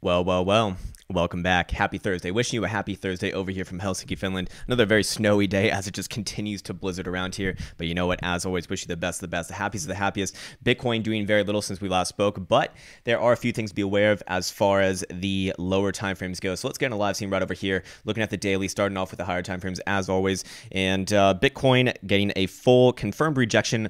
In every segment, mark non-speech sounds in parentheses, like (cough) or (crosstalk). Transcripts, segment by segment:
Well, well, well. Welcome back. Happy Thursday. Wishing you a happy Thursday over here from Helsinki, Finland. Another very snowy day as it just continues to blizzard around here. But you know what? As always, wish you the best, of the best, the happiest of the happiest. Bitcoin doing very little since we last spoke, but there are a few things to be aware of as far as the lower timeframes go. So let's get in a live scene right over here, looking at the daily, starting off with the higher timeframes as always. And uh, Bitcoin getting a full confirmed rejection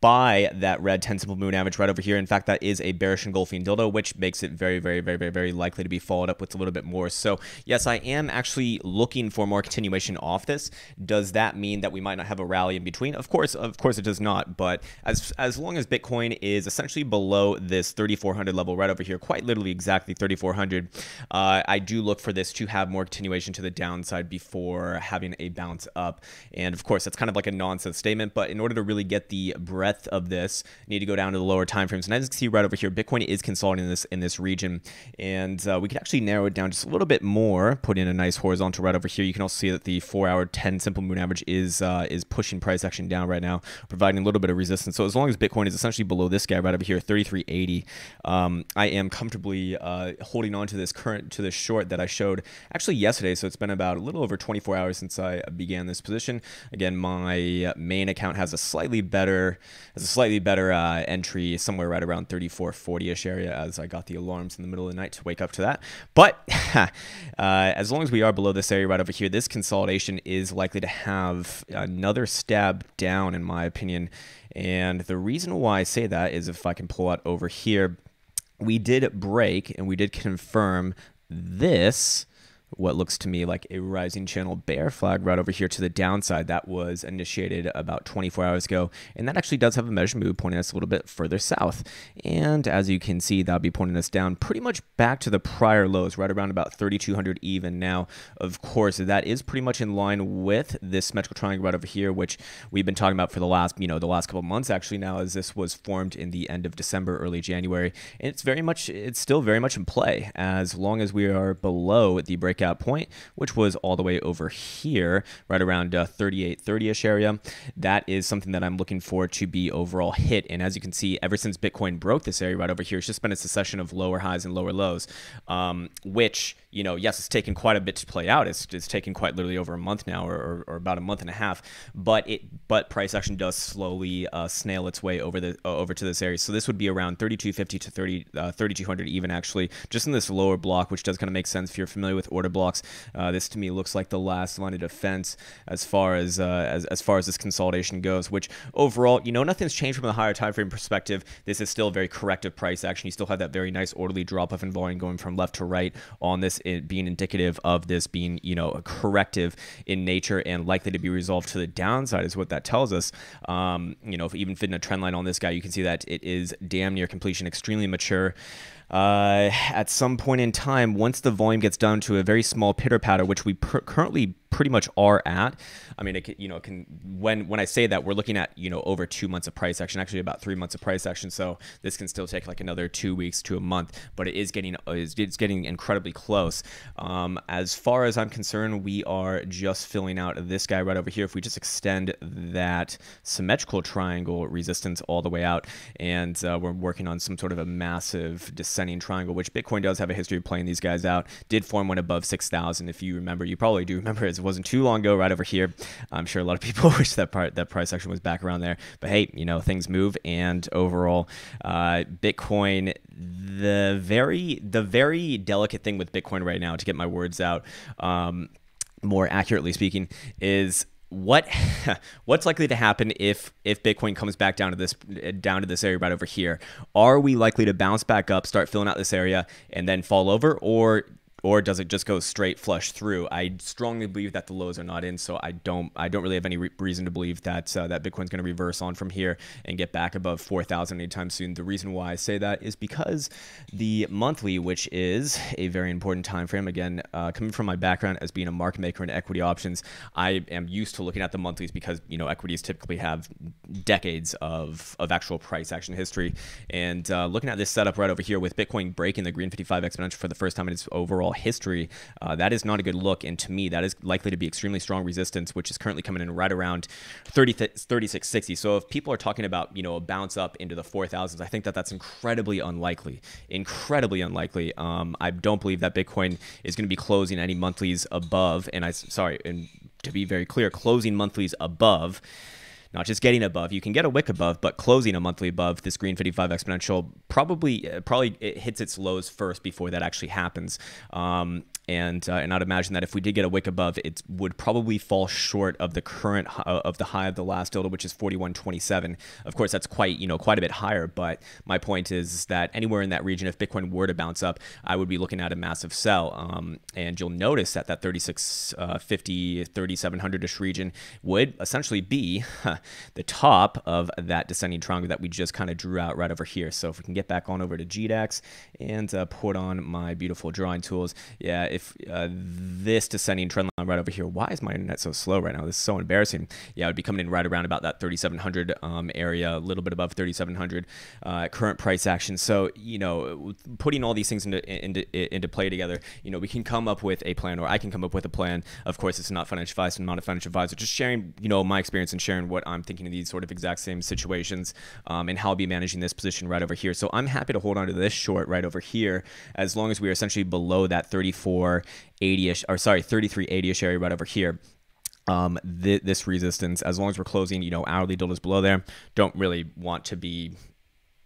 by that red 10 simple moving average right over here. In fact, that is a bearish engulfing dildo, which makes it very, very, very, very, very likely to be followed up with a little bit more. So yes, I am actually looking for more continuation off this. Does that mean that we might not have a rally in between? Of course, of course it does not. But as as long as Bitcoin is essentially below this 3,400 level right over here, quite literally exactly 3,400, uh, I do look for this to have more continuation to the downside before having a bounce up. And of course, that's kind of like a nonsense statement. But in order to really get the breadth of this. need to go down to the lower time frames. And as you can see right over here, Bitcoin is consolidating in this in this region. And uh, we could actually narrow it down just a little bit more, put in a nice horizontal right over here. You can also see that the four hour 10 simple moving average is uh, is pushing price action down right now, providing a little bit of resistance. So as long as Bitcoin is essentially below this guy right over here, 3380, um, I am comfortably uh, holding on to this current to this short that I showed actually yesterday. So it's been about a little over 24 hours since I began this position. Again, my main account has a slightly better has a slightly better uh, entry somewhere right around 34 40ish area as I got the alarms in the middle of the night to wake up to that. But (laughs) uh, as long as we are below this area right over here, this consolidation is likely to have another stab down, in my opinion. And the reason why I say that is if I can pull out over here, we did break and we did confirm this what looks to me like a rising channel bear flag right over here to the downside. That was initiated about 24 hours ago and that actually does have a measure move pointing us a little bit further south. And as you can see that'll be pointing us down pretty much back to the prior lows right around about 3200 even now. Of course that is pretty much in line with this symmetrical triangle right over here which we've been talking about for the last you know the last couple months actually now as this was formed in the end of December early January. And it's very much it's still very much in play as long as we are below the break breakout point, which was all the way over here, right around uh, 38, 30-ish area. That is something that I'm looking for to be overall hit. And as you can see, ever since Bitcoin broke this area right over here, it's just been a succession of lower highs and lower lows, um, which you know, yes, it's taken quite a bit to play out. It's, it's taken quite literally over a month now, or, or, or about a month and a half. But it but price action does slowly uh, snail its way over the uh, over to this area. So this would be around 3250 to 30 uh, 3200 even actually, just in this lower block, which does kind of make sense if you're familiar with order blocks. Uh, this to me looks like the last line of defense as far as, uh, as as far as this consolidation goes. Which overall, you know, nothing's changed from the higher time frame perspective. This is still very corrective price action. You still have that very nice orderly drop off in volume going from left to right on this being indicative of this being, you know, a corrective in nature and likely to be resolved to the downside is what that tells us. Um, you know, if even fitting a trend line on this guy, you can see that it is damn near completion, extremely mature uh, at some point in time, once the volume gets down to a very small pitter patter, which we currently pretty much are at. I mean, it can, you know, can when when I say that we're looking at you know over two months of price action, actually about three months of price action. So this can still take like another two weeks to a month, but it is getting it's getting incredibly close. Um, as far as I'm concerned, we are just filling out this guy right over here. If we just extend that symmetrical triangle resistance all the way out, and uh, we're working on some sort of a massive triangle, which Bitcoin does have a history of playing these guys out. Did form one above 6,000. If you remember, you probably do remember it wasn't too long ago, right over here. I'm sure a lot of people (laughs) wish that part that price action was back around there. But hey, you know things move, and overall, uh, Bitcoin. The very the very delicate thing with Bitcoin right now, to get my words out, um, more accurately speaking, is what (laughs) what's likely to happen if if bitcoin comes back down to this down to this area right over here? Are we likely to bounce back up start filling out this area and then fall over or or does it just go straight flush through? I strongly believe that the lows are not in, so I don't I don't really have any re- reason to believe that uh, that Bitcoin's going to reverse on from here and get back above 4,000 anytime soon. The reason why I say that is because the monthly, which is a very important time frame, again, uh, coming from my background as being a market maker in equity options, I am used to looking at the monthlies because you know equities typically have decades of of actual price action history, and uh, looking at this setup right over here with Bitcoin breaking the green 55 exponential for the first time in its overall overall history, uh, that is not a good look. And to me, that is likely to be extremely strong resistance, which is currently coming in right around 30, 3660. So if people are talking about, you know, a bounce up into the 4000s, I think that that's incredibly unlikely. Incredibly unlikely. Um, I don't believe that Bitcoin is going to be closing any monthlies above. And I, sorry, and to be very clear, closing monthlies above not just getting above. You can get a wick above, but closing a monthly above this green 55 exponential probably uh, probably it hits its lows first before that actually happens. Um, and uh, and I'd imagine that if we did get a wick above, it would probably fall short of the current uh, of the high of the last dildo, which is 41.27. Of course, that's quite you know quite a bit higher. But my point is that anywhere in that region, if Bitcoin were to bounce up, I would be looking at a massive sell. Um, and you'll notice that that 3650, uh, 3700ish region would essentially be the top of that descending triangle that we just kind of drew out right over here. So if we can get back on over to GDAX and uh, put on my beautiful drawing tools, yeah if uh, this descending trend line right over here, why is my internet so slow right now? This is so embarrassing. Yeah, it would be coming in right around about that 3,700 um, area, a little bit above 3,700 uh, current price action. So, you know, putting all these things into, into, into play together, you know, we can come up with a plan or I can come up with a plan. Of course, it's not financial advice. I'm not a financial advisor. Just sharing, you know, my experience and sharing what I'm thinking of these sort of exact same situations um, and how I'll be managing this position right over here. So I'm happy to hold on to this short right over here as long as we are essentially below that 34 80ish, or sorry, 3380ish area right over here. Um, th- this resistance, as long as we're closing, you know, hourly dildos below there, don't really want to be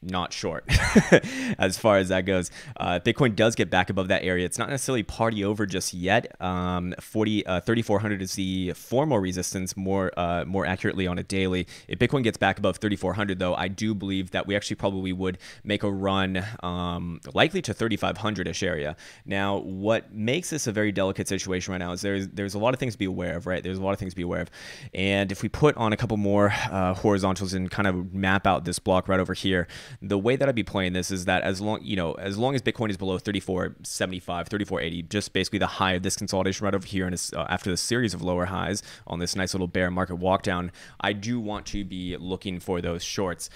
not short (laughs) as far as that goes. Uh, Bitcoin does get back above that area. It's not necessarily party over just yet. Um, 40, uh, 3,400 is the formal resistance more uh, more accurately on a daily. If Bitcoin gets back above 3,400 though, I do believe that we actually probably would make a run um, likely to 3,500-ish area. Now, what makes this a very delicate situation right now is there's, there's a lot of things to be aware of, right? There's a lot of things to be aware of. And if we put on a couple more uh, horizontals and kind of map out this block right over here, the way that I'd be playing this is that as long you know as long as Bitcoin is below 3475, 3480, just basically the high of this consolidation right over here, and uh, after the series of lower highs on this nice little bear market walk down, I do want to be looking for those shorts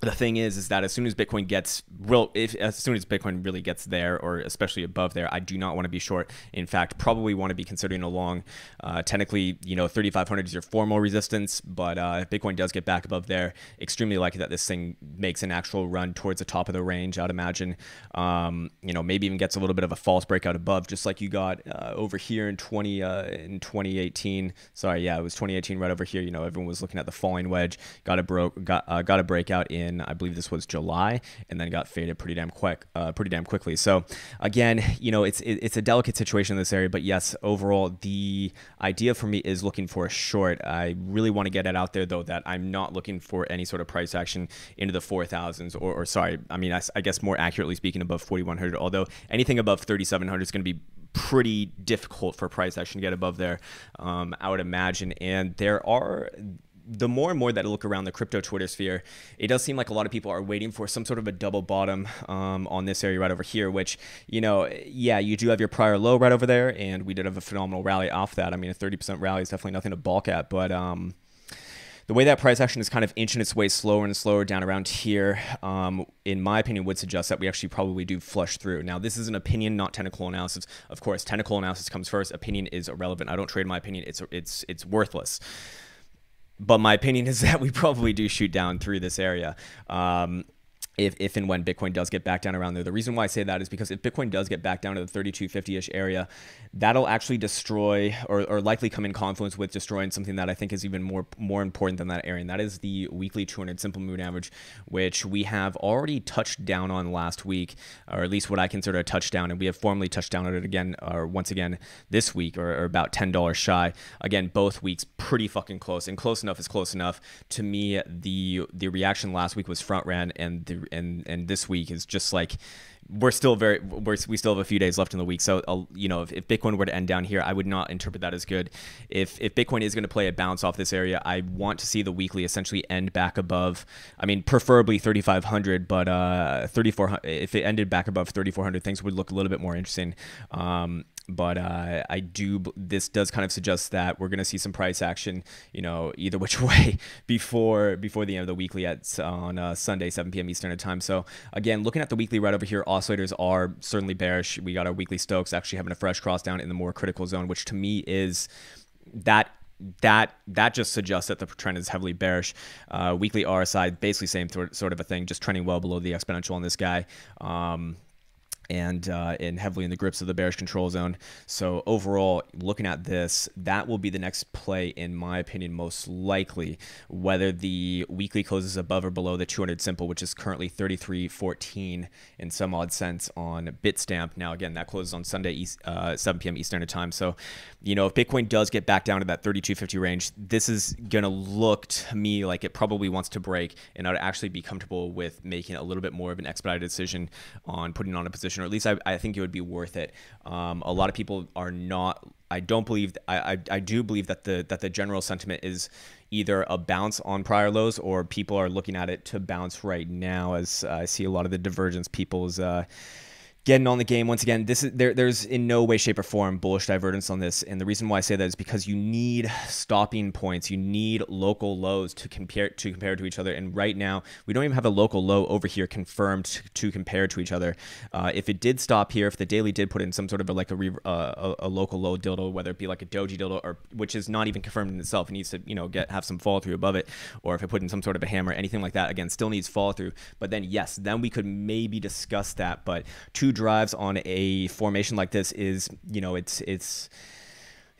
the thing is is that as soon as bitcoin gets real if as soon as bitcoin really gets there or especially above there i do not want to be short. In fact probably want to be considering a long uh, technically you know 3500 is your formal resistance but uh, if bitcoin does get back above there extremely likely that this thing makes an actual run towards the top of the range i'd imagine. Um, you know maybe even gets a little bit of a false breakout above just like you got uh, over here in 20 uh, in 2018 sorry yeah it was 2018 right over here you know everyone was looking at the falling wedge. Got a broke got uh, got a breakout in in I believe this was July, and then got faded pretty damn quick, uh, pretty damn quickly. So again, you know, it's it, it's a delicate situation in this area, but yes, overall the idea for me is looking for a short. I really want to get it out there though that I'm not looking for any sort of price action into the 4,000s or, or sorry, I mean I, I guess more accurately speaking above 4,100. Although anything above 3,700 is going to be pretty difficult for price action to get above there, um, I would imagine. And there are the more and more that I look around the crypto Twitter sphere, it does seem like a lot of people are waiting for some sort of a double bottom um, on this area right over here, which, you know, yeah, you do have your prior low right over there, and we did have a phenomenal rally off that. I mean, a 30% rally is definitely nothing to balk at, but um, the way that price action is kind of inching its way slower and slower down around here, um, in my opinion, would suggest that we actually probably do flush through. Now, this is an opinion, not technical analysis. Of course, technical analysis comes first. Opinion is irrelevant. I don't trade my opinion. It's it's it's worthless but my opinion is (laughs) that we probably do shoot down through this area. Um, if, if and when Bitcoin does get back down around there. The reason why I say that is because if Bitcoin does get back down to the 3250-ish area, that'll actually destroy or, or likely come in confluence with destroying something that I think is even more more important than that area, and that is the weekly 200 simple moving average, which we have already touched down on last week, or at least what I consider a touchdown, and we have formally touched down on it again, or once again this week, or, or about $10 shy. Again, both weeks pretty fucking close, and close enough is close enough. To me, the the reaction last week was front ran, and the and and this week is just like we're still very we're, we still have a few days left in the week. So uh, you know if, if bitcoin were to end down here i would not interpret that as good. If if bitcoin is going to play a bounce off this area i want to see the weekly essentially end back above i mean preferably 3500 but uh 3400 if it ended back above 3400 things would look a little bit more interesting. Um but uh, I do. This does kind of suggest that we're going to see some price action, you know, either which (laughs) way before before the end of the weekly at on uh, Sunday, 7 p.m. Eastern time. So again, looking at the weekly right over here, oscillators are certainly bearish. We got our weekly Stochs actually having a fresh cross down in the more critical zone, which to me is that that that just suggests that the trend is heavily bearish. Uh, weekly RSI, basically same sort of a thing, just trending well below the exponential on this guy. Um, and uh, and heavily in the grips of the bearish control zone. So overall, looking at this, that will be the next play in my opinion, most likely. Whether the weekly closes above or below the 200 simple, which is currently 33.14 in some odd sense on Bitstamp. Now again, that closes on Sunday, East, uh, 7 p.m. Eastern time. So you know if Bitcoin does get back down to that 32.50 range, this is gonna look to me like it probably wants to break, and I'd actually be comfortable with making a little bit more of an expedited decision on putting on a position or at least I, I think it would be worth it. Um, a lot of people are not. I don't believe. I, I, I do believe that the that the general sentiment is either a bounce on prior lows or people are looking at it to bounce right now. As I see a lot of the divergence, people's. Uh, getting on the game once again. This is there. There's in no way, shape, or form bullish divergence on this, and the reason why I say that is because you need stopping points. You need local lows to compare to compare to each other. And right now, we don't even have a local low over here confirmed to, compare to each other. Uh, if it did stop here, if the daily did put in some sort of a, like a, uh, a, a local low dildo, whether it be like a doji dildo or which is not even confirmed in itself, it needs to you know get have some fall through above it, or if it put in some sort of a hammer, anything like that, again, still needs fall through. But then yes, then we could maybe discuss that. But two drives on a formation like this is, you know, it's it's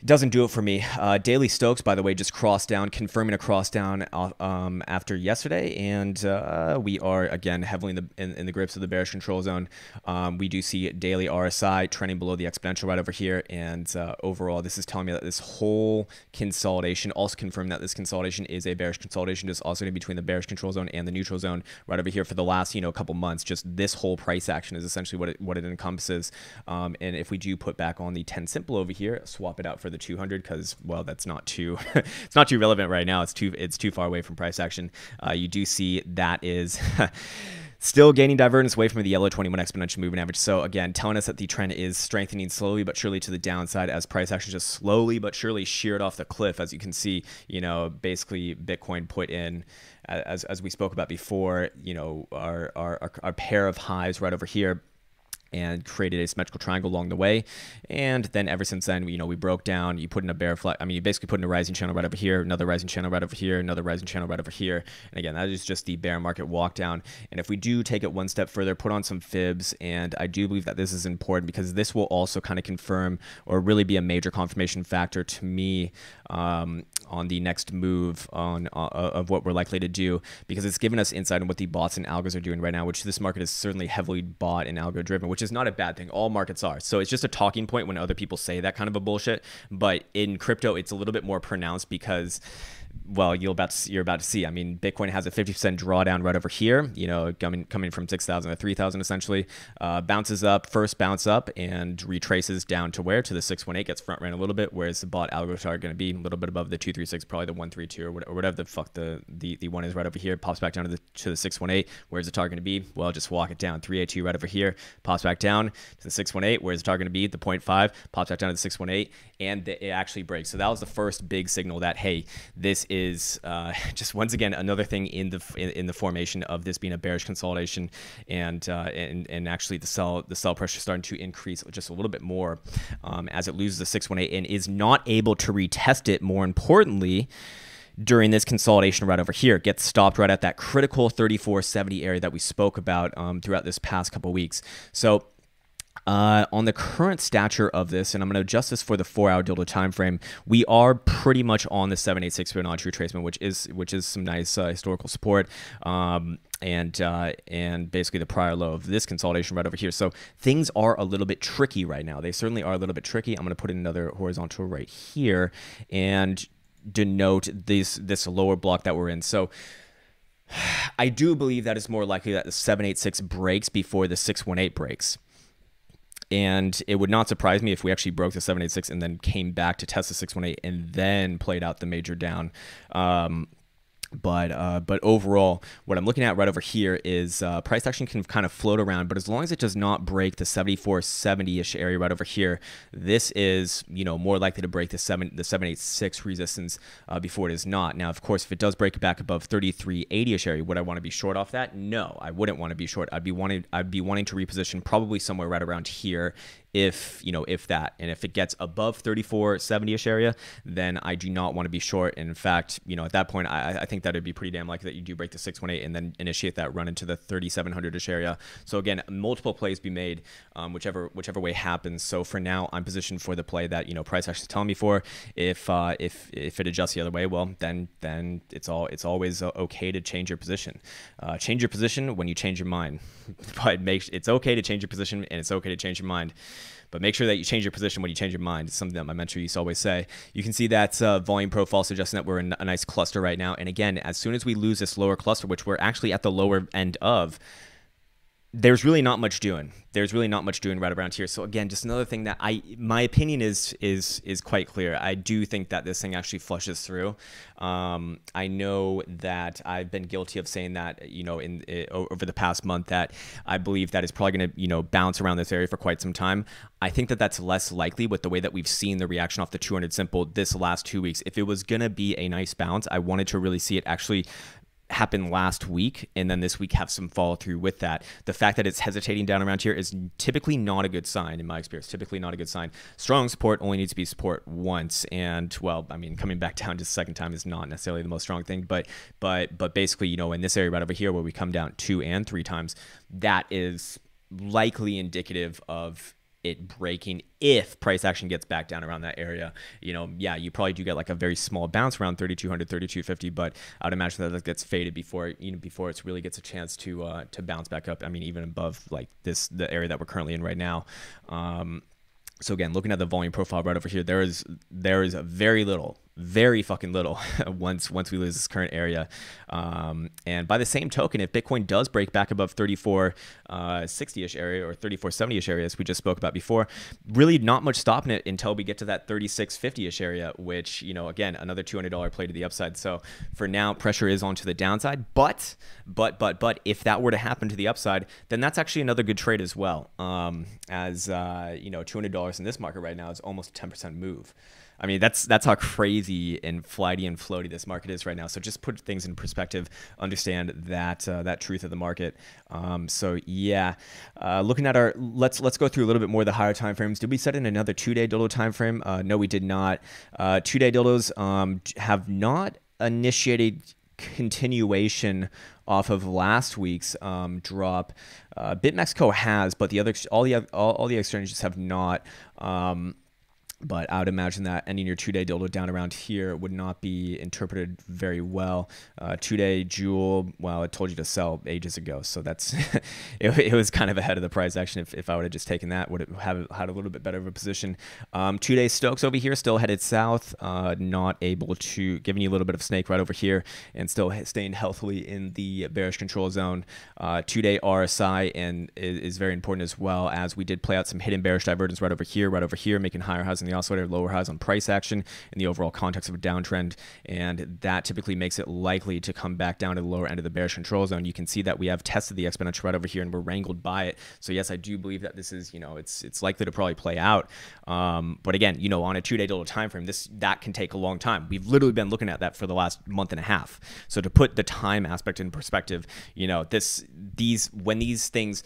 doesn't do it for me. Uh, Daily Stochs, by the way, just crossed down, confirming a cross down uh, um, after yesterday, and uh, we are again heavily in the in, in, the grips of the bearish control zone. Um, we do see daily RSI trending below the exponential right over here, and uh, overall, this is telling me that this whole consolidation also confirmed that this consolidation is a bearish consolidation, just also in between the bearish control zone and the neutral zone right over here for the last you know a couple months. Just this whole price action is essentially what it what it encompasses. Um, and if we do put back on the 10 simple over here, swap it out for for the 200 because well that's not too (laughs) it's not too relevant right now it's too it's too far away from price action uh, you do see that is (laughs) Still gaining divergence away from the yellow 21 exponential moving average. So again, telling us that the trend is strengthening slowly but surely to the downside as price action just slowly but surely sheared off the cliff. As you can see, you know, basically Bitcoin put in, as, as we spoke about before, you know, our, our, our pair of highs right over here and created a symmetrical triangle along the way. And then ever since then, you know, we broke down, you put in a bear flag. I mean, you basically put in a rising channel right over here, another rising channel right over here, another rising channel right over here. And again, that is just the bear market walk down. And if we do take it one step further, put on some fibs, and I do believe that this is important because this will also kind of confirm or really be a major confirmation factor to me um, on the next move on uh, of what we're likely to do because it's given us insight on what the bots and algos are doing right now, which this market is certainly heavily bought and algo driven, which is not a bad thing. All markets are. So it's just a talking point when other people say that kind of a bullshit. But in crypto, it's a little bit more pronounced because well, you're about to, you're about to see. I mean, Bitcoin has a 50% drawdown right over here. You know, coming coming from 6,000 to 3,000 essentially, uh, bounces up first bounce up and retraces down to where to the 618 gets front ran a little bit. Whereas the bot algos are going to be a little bit above the 236, probably the 132 or whatever the fuck the, the the one is right over here. Pops back down to the to the 618. Where's the target going to be? Well, just walk it down. 382 right over here. Pops back down to the 618. Where's the target going to be? The 0.5 pops back down to the 618, and it actually breaks. So that was the first big signal that hey, this is uh, (laughs) just once again another thing in the in, in, the formation of this being a bearish consolidation, and uh, and and actually the sell the sell pressure starting to increase just a little bit more um, as it loses the 618 and is not able to retest it. More importantly during this consolidation right over here. It gets stopped right at that critical 3470 area that we spoke about um, throughout this past couple weeks. So uh, on the current stature of this, and I'm going to adjust this for the four-hour dildo time frame, we are pretty much on the 786 Fibonacci retracement, which is which is some nice uh, historical support. Um, and uh, and basically the prior low of this consolidation right over here. So things are a little bit tricky right now. They certainly are a little bit tricky. I'm going to put in another horizontal right here and denote this this lower block that we're in. So (sighs) I do believe that it's more likely that the 786 breaks before the 618 breaks. And it would not surprise me if we actually broke the 786 and then came back to test the 618 and then played out the major down. Um, but uh, but overall, what I'm looking at right over here is uh, price action can kind of float around, but as long as it does not break the 7470-ish area right over here, this is you know more likely to break the seven the 786 resistance uh, before it is not. Now, of course, if it does break back above 3380-ish area, would I want to be short off that? No, I wouldn't want to be short. I'd be wanting I'd be wanting to reposition probably somewhere right around here if you know if that. And if it gets above 3470ish area then i do not want to be short. And in fact you know at that point i, I think that it'd be pretty damn likely that you do break the 618 and then initiate that run into the 3700ish area. So again multiple plays be made um, whichever whichever way happens. So for now i'm positioned for the play that you know price actually telling me for. If uh, if if it adjusts the other way well then then it's all it's always uh, okay to change your position. Uh, change your position when you change your mind (laughs) but make it's okay to change your position and it's okay to change your mind but make sure that you change your position when you change your mind. It's something that my mentor used to always say. You can see that uh, volume profile suggesting that we're in a nice cluster right now. And again, as soon as we lose this lower cluster, which we're actually at the lower end of, there's really not much doing. There's really not much doing right around here. So again, just another thing that I, my opinion is is is quite clear. I do think that this thing actually flushes through. Um, I know that I've been guilty of saying that, you know, in, in over the past month that I believe that is probably going to, you know, bounce around this area for quite some time. I think that that's less likely with the way that we've seen the reaction off the 200 simple this last two weeks. If it was going to be a nice bounce, I wanted to really see it actually happened last week and then this week have some follow through with that. The fact that it's hesitating down around here is typically not a good sign in my experience. Typically not a good sign. Strong support only needs to be support once and well, I mean coming back (laughs) down just a second time is not necessarily the most strong thing, but but but basically, you know, in this area right over here where we come down two and three times, that is likely indicative of it breaking if price action gets back down around that area. You know yeah you probably do get like a very small bounce around 3200 3250 but i would imagine that that gets faded before you know before it really gets a chance to uh, to bounce back up i mean even above like this the area that we're currently in right now. Um, so again looking at the volume profile right over here there is there is very little very fucking little (laughs) once once we lose this current area. Um, and by the same token, if Bitcoin does break back above 3460-ish uh, area or 3470-ish area, as we just spoke about before, really not much stopping it until we get to that 3650-ish area, which you know again another $200 play to the upside. So for now, pressure is onto the downside. But but but but if that were to happen to the upside, then that's actually another good trade as well. Um, as uh, you know, $200 in this market right now is almost a 10% move. I mean, that's that's how crazy and flighty and floaty this market is right now. So just put things in perspective, understand that uh, that truth of the market. Um, so yeah, uh, looking at our let's let's go through a little bit more of the higher time frames. Did we set in another two day dildo time frame? Uh, no, we did not. Uh, two day dildos um, have not initiated continuation off of last week's um, drop. Uh, BitMexico has, but the other all the all, all the exchanges have not. Um, but I would imagine that ending your two day dildo down around here would not be interpreted very well. Uh, two day jewel, well, it told you to sell ages ago, so that's (laughs) it, it, was kind of ahead of the price action. If, if I would have just taken that, would have had a little bit better of a position. Um, two day Stochs over here, still headed south, uh, not able to giving you a little bit of snake right over here, and still staying healthily in the bearish control zone. Uh, two day RSI and is, is very important as well as we did play out some hidden bearish divergence right over here, right over here, making higher highs in the oscillator, lower highs on price action in the overall context of a downtrend, and that typically makes it likely to come back down to the lower end of the bearish control zone. You can see that we have tested the exponential right over here, and we're wrangled by it. So yes, I do believe that this is, you know, it's it's likely to probably play out. Um, but again, you know, on a two-day dollar time frame, this that can take a long time. We've literally been looking at that for the last month and a half. So to put the time aspect in perspective, you know, this these when these things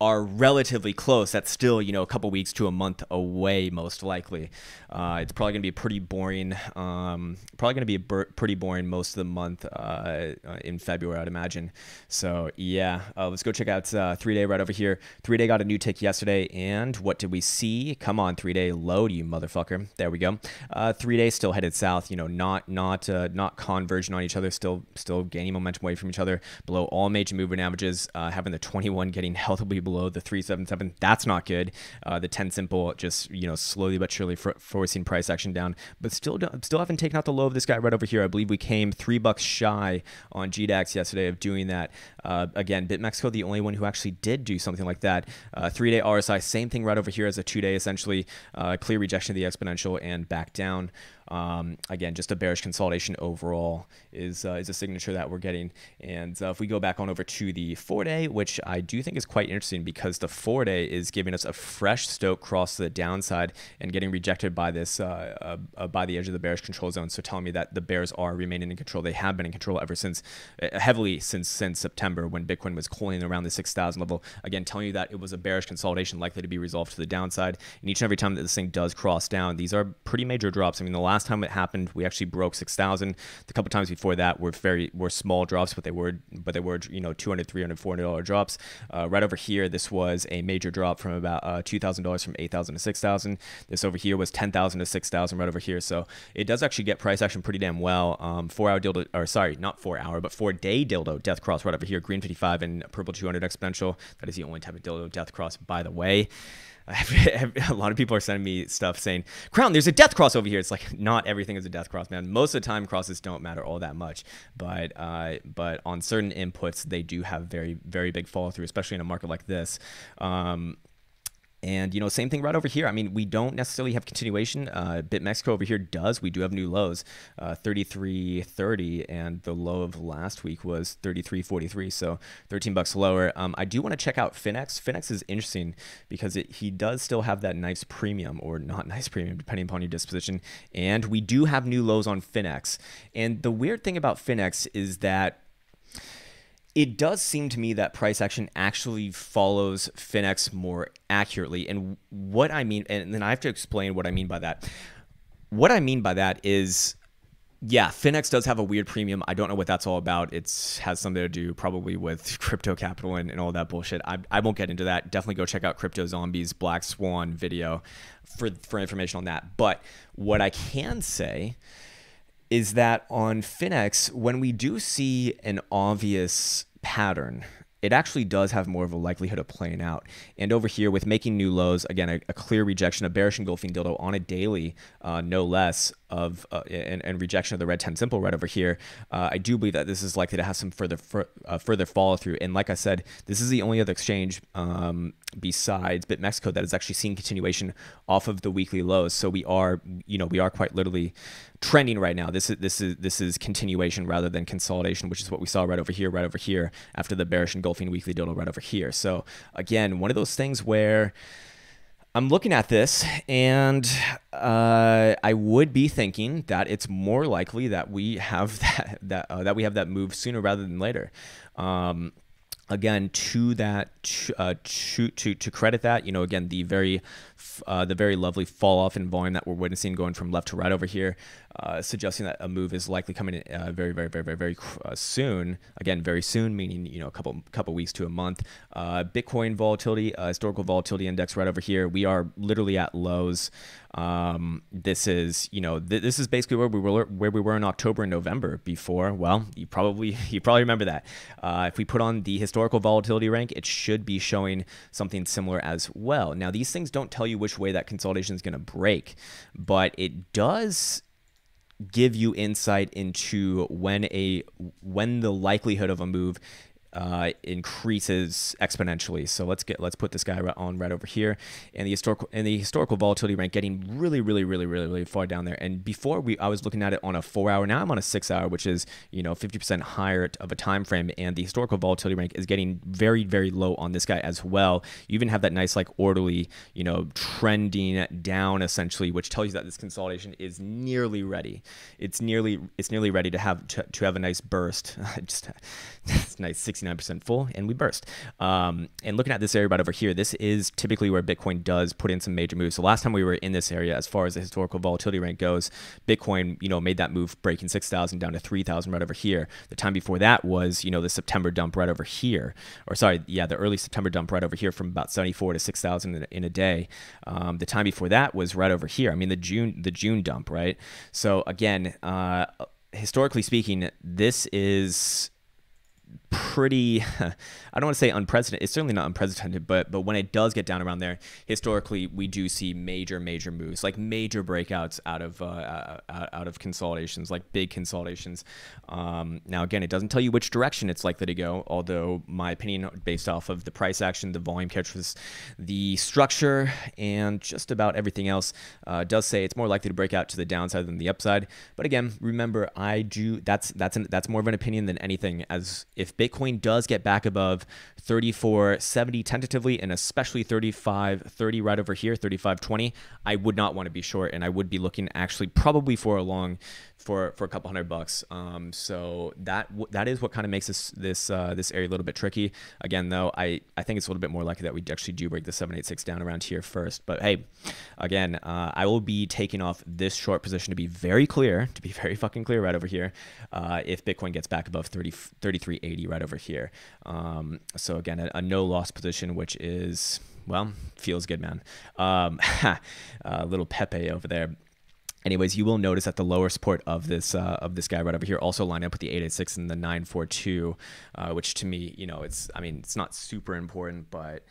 are relatively close, that's still you know a couple weeks to a month away, most likely. Uh, it's probably gonna be pretty boring. Um, probably gonna be pretty boring most of the month uh, uh, in February, I'd imagine. So yeah, uh, let's go check out uh, three day right over here. Three day got a new tick yesterday, and what did we see? Come on, three day load, you motherfucker. There we go. Uh, three day still headed south. You know, not not not converging on each other. Still still gaining momentum away from each other. Below all major moving averages, having the 21 getting healthily (laughs) below the 377. That's not good. Uh, the 10 simple just you know slowly but surely for, forcing price action down, but still still haven't taken out the low of this guy right over here. I believe we came three bucks shy on GDAX yesterday of doing that. Uh, again, BitMexico the only one who actually did do something like that. Uh, three day RSI, same thing right over here as a two day essentially. Uh, clear rejection of the exponential and back down. Um, again, just a bearish consolidation overall is uh, is a signature that we're getting. And uh, if we go back on over to the four day, which I do think is quite interesting because the four day is giving us a fresh stoch cross to the downside and getting rejected by this uh, uh, uh, by the edge of the bearish control zone. So telling me that the bears are remaining in control. They have been in control ever since heavily since since September when Bitcoin was cooling around the 6,000 level. Again, telling you that it was a bearish consolidation likely to be resolved to the downside. And each and every time that this thing does cross down, these are pretty major drops. I mean, the last time it happened, we actually broke 6,000. The couple times before that were very were small drops, but they were but they were you know 200, 300, 400 dollar drops. Uh, right over here, this was a major drop from about uh, two thousand dollars from eight thousand to six thousand. This over here was ten thousand to six thousand right over here. So it does actually get price action pretty damn well. Um, four hour dildo, or sorry, not four hour, but four day dildo death cross right over here. Green 55 and purple 200 exponential. That is the only type of dildo death cross, by the way. (laughs) a lot of people are sending me stuff saying, Krown, there's a death cross over here. It's like not everything is a death cross, man. Most of the time, crosses don't matter all that much, but uh, but on certain inputs, they do have very very big follow through, especially in a market like this. Um, and, you know, same thing right over here. I mean, we don't necessarily have continuation. Uh, BitMexico over here does. We do have new lows, uh, 33.30, and the low of last week was 33.43, so 13 bucks lower. Um, I do want to check out Finex. Finex is interesting because it, he does still have that nice premium, or not (laughs) nice premium, depending upon your disposition. And we do have new lows on Finex. And the weird thing about Finex is that it does seem to me that price action actually follows Finex more accurately. And what I mean, and then I have to explain what I mean by that. What I mean by that is, yeah, Finex does have a weird premium. I don't know what that's all about. It has something to do probably with (laughs) crypto capital and, and all that bullshit. I, I won't get into that. Definitely go check out Crypto Zombies Black Swan video for, for information on that. But what I can say is that on Finex, when we do see an obvious pattern, it actually does have more of a likelihood of playing out. And over here, with making new lows, again, a, a clear rejection, a bearish engulfing dildo on a daily, uh, no less, of uh, and, and, rejection of the red 10 simple right over here, uh, I do believe that this is likely to have some further uh, further follow through. And like I said, this is the only other exchange um, besides BitMexico that is actually seeing continuation off of the weekly lows. So we are, you know, we are quite literally trending right now. This is this is this is continuation rather than consolidation, which is what we saw right over here, right over here after the bearish engulfing weekly dildo right over here. So again, one of those things where I'm looking at this and uh, I would be thinking that it's more likely that we have (laughs) that that uh, that we have that move sooner rather than later. Um, again, to that uh, to to to credit that, you know, again the very uh, the very lovely fall off in volume that we're witnessing going from left to right over here uh, suggesting that a move is likely coming in uh, very, very, very, very, very uh, soon. Again, very soon, meaning you know a couple couple weeks to a month. Uh, Bitcoin volatility, uh, historical volatility index, right over here. We are literally at lows. Um, this is you know th- this is basically where we were where we were in October and November before. Well, you probably (laughs) you probably remember that. if we put on the historical volatility rank, it should be showing something similar as well. Now, these things don't tell you which way that consolidation is going to break, but it does give you insight into when a when the likelihood of a move uh, increases exponentially. So let's get let's put this guy on right over here, and the historical and the historical volatility rank getting really, really, really, really, really far down there. And before we, I was looking at it on a four hour. Now I'm on a six hour, which is you know 50% higher of a time frame, and the historical volatility rank is getting very, very low on this guy as well. You even have that nice like orderly, you know, trending down essentially, which tells you that this consolidation is nearly ready. It's nearly it's nearly ready to have to, to have a nice burst. (laughs) Just it's (laughs) nice 69 69% full, and we burst. Um, and looking at this area right over here, this is typically where Bitcoin does put in some major moves. So last time we were in this area, as far as the historical volatility rank goes, Bitcoin, you know, made that move breaking 6,000 down to 3,000 right over here. The time before that was, you know, the September dump right over here, or sorry, yeah, the early September dump right over here from about 74 to 6,000 in, in, a day. Um, the time before that was right over here. I mean, the June the June dump, right? So again, uh, historically speaking, this is pretty (laughs) I don't want to say unprecedented. It's certainly not unprecedented, but but when it does get down around there, historically we do see major major moves, like major breakouts out of uh, out, of consolidations, like big consolidations. Um, now again, it doesn't tell you which direction it's likely to go, although my opinion based off of the price action, the volume characteristics, the structure, and just about everything else uh, does say it's more likely to break out to the downside than the upside. But again, remember I do that's that's an, that's more of an opinion than anything as if Bitcoin does get back above 34.70 tentatively and especially 35.30 right over here, 35.20, I would not want to be short and I would be looking actually probably for a long for for a couple hundred bucks. Um, so that that is what kind of makes this this uh, this area a little bit tricky. Again, though, I I think it's a little bit more likely that we actually do break the 786 down around here first. But hey, again, uh, I will be taking off this short position to be very clear, to be (laughs) very fucking clear right over here. Uh, if Bitcoin gets back above 30 3380 right over here. Um, so again, a, a no loss position, which is well, feels good, man. Um, a (laughs) little Pepe over there. Anyways, you will notice that the lower support of this uh, of this guy right over here also line up with the 886 and the 942, uh, which to me, you know, it's I mean, it's not super important, but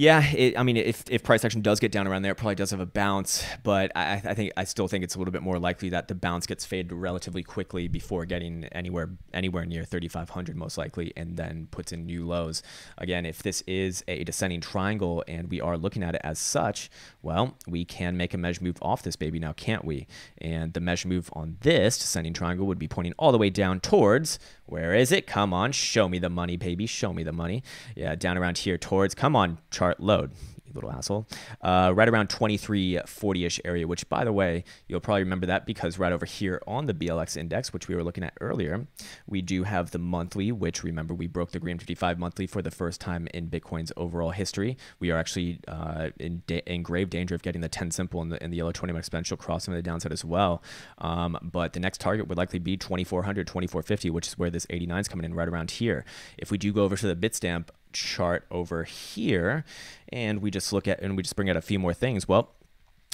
yeah, it, I mean, if, if price action does get down around there, it probably does have a bounce, but I, I think I still think it's a little bit more likely that the bounce gets faded relatively quickly before getting anywhere anywhere near 3,500 most likely, and then puts in new lows. Again, if this is a descending triangle and we are looking at it as such, well, we can make a measure move off this baby now, can't we? And the measure move on this descending triangle would be pointing all the way down towards where is it? Come on, show me the money, baby. Show me the money. Yeah, down around here towards. Come on, chart load little asshole, uh, right around 2340-ish area, which, by the way, you'll probably remember that because right over here on the BLX index, which we were looking at earlier, we do have the monthly, which remember we broke the Green 55 monthly for the first time in Bitcoin's overall history. We are actually uh, in, in, grave danger of getting the 10 simple and the, in the yellow 20 exponential crossing the downside as well. Um, but the next target would likely be 2400, 2450, which is where this 89 is coming in right around here. If we do go over to the Bitstamp, chart over here and we just look at and we just bring out a few more things well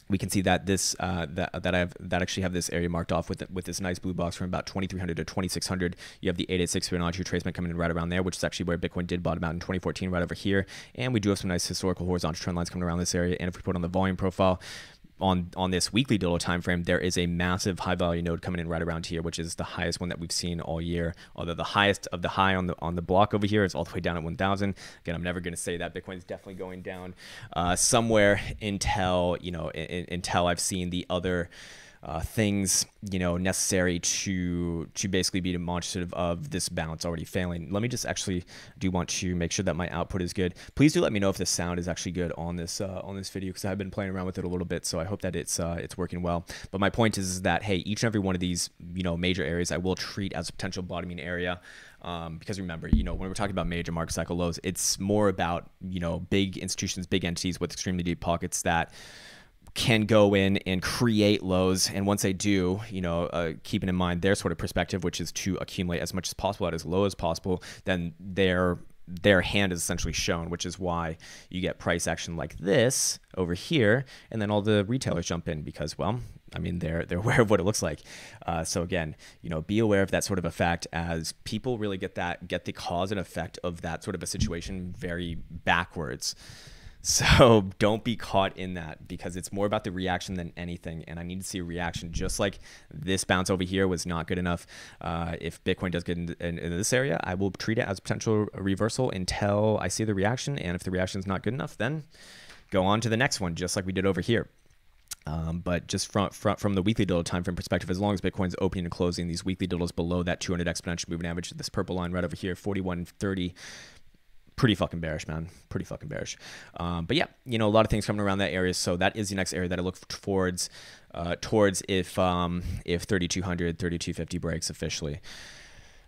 we can see that this uh, that that I have that actually have this area marked off with with this nice blue box from about 2300 to 2600. You have the 886 Fibonacci retracement coming in right around there, which is actually where Bitcoin did bottom out in 2014, right over here. And we do have some nice historical horizontal trend lines coming around this area. And if we put on the volume profile, on on this weekly doodle time frame, there is a massive high value node coming in right around here, which is the highest one that we've seen all year. Although the highest of the high on the on the block over here is all the way down at 1,000. Again, I'm never going to say that Bitcoin is definitely going down uh, somewhere until you know in, until I've seen the other uh, things you know necessary to to basically be demonstrative of this balance already failing. Let me just actually do want to make sure that my output is good. Please do let me know if the sound is actually good on this uh, on this video because I've been playing around with it a little bit, so I hope that it's uh, it's working well. But my point is, is that hey, each and every one of these you know major areas I will treat as a potential bottoming area. Um, because remember, you know, when we're talking about major market cycle lows, it's more about you know big institutions, big entities with extremely deep pockets that can go in and create lows. And once they do, you know, uh, keeping in mind their sort of perspective, which is to accumulate as much as possible at as low as possible, then their their hand is essentially shown, which is why you get price action like this over here, and then all the retailers jump in because, well, I mean, they're they're (laughs) aware of what it looks like. Uh, so again, you know, be aware of that sort of effect as people really get that get the cause and effect of that sort of a situation very backwards. So (laughs) don't be caught in that because it's more about the reaction than anything. And I need to see a reaction just like this bounce over here was not good enough. Uh, if Bitcoin does get into, into, this area, I will treat it as potential reversal until I see the reaction. And if the reaction is not good enough, then go on to the next one, just like we did over here. Um, but just from, from from the weekly doodle time frame perspective, as long as Bitcoin's opening and closing these weekly doodles below that 200 exponential moving average, this purple line right over here, 4130 pretty fucking bearish, man. Pretty fucking bearish. Um, but yeah, you know, a lot of things coming around that area. So that is the next area that I look towards, uh, towards if um, if 3200, 3250 breaks officially.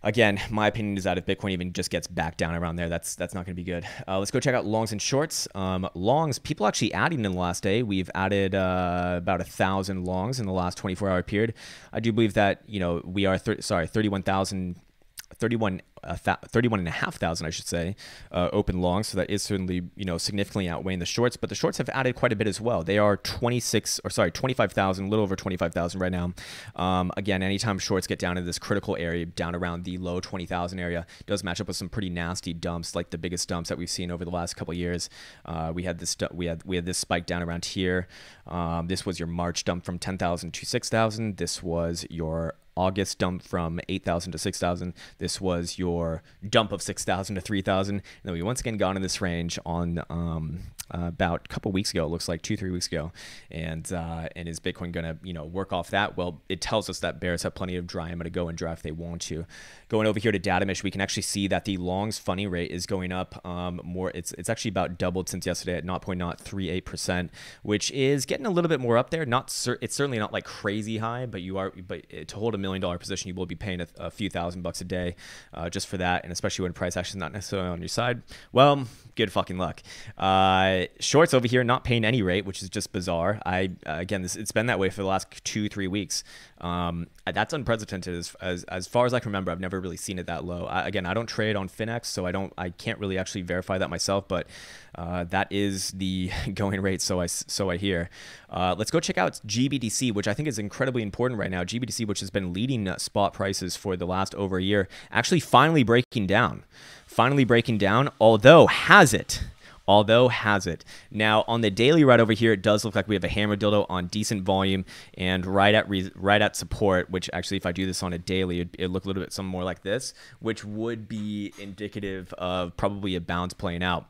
Again, my opinion is that if Bitcoin even just gets back down around there, that's that's not going to be good. Uh, let's go check out longs and shorts. Um, longs, people actually adding in the last day. We've added uh, about a thousand longs in the last 24 hour period. I do believe that you know we are thir- sorry 31,000 31 uh, th- 31 and a half thousand, I should say, uh, open long. So that is certainly, you know, significantly outweighing the shorts, but the shorts have added quite a bit as well. They are 26 or sorry, 25,000, a little over 25,000 right now. Um, again, anytime shorts get down in this critical area, down around the low 20,000 area, does match up with some pretty nasty dumps, like the biggest dumps that we've seen over the last couple years. Uh, we had this, we had, we had this spike down around here. Um, this was your March dump from 10,000 to 6,000. This was your August dump from 8,000 to 6,000. This was your dump of 6,000 to 3,000. And then we once again got in this range on um, uh, about a couple weeks ago. It looks like two, three weeks ago. And uh, and is Bitcoin going to you know work off that? Well, it tells us that bears have plenty of dry I'm going to go and draw if they want to. Going over here to Datamish, we can actually see that the longs funny rate is going up um, more. It's it's actually about doubled since yesterday at 0.038 percent, which is getting a little bit more up there. Not it's certainly not like crazy high, but you are but to hold a million dollar position, you will be paying a, a few thousand bucks a day uh, just for that, and especially when price action is not necessarily on your side. Well, good fucking luck. Uh, shorts over here not paying any rate, which is just bizarre. I uh, again, this it's been that way for the last two three weeks. Um, that's unprecedented as, as, as far as I can remember. I've never really seen it that low. I, again, I don't trade on Finex, so I don't I can't really actually verify that myself, but uh, that is the (laughs) going rate. So I so I hear. Uh, let's go check out GBTC, which I think is incredibly important right now. GBTC, which has been leading spot prices for the last over a year, actually finally breaking down, finally breaking down. Although has it? Although has it. Now on the daily right over here, it does look like we have a hammer dildo on decent volume and right at right at support, which actually if I do this on a daily, it'd, it'd look a little bit some more like this, which would be indicative of probably a bounce playing out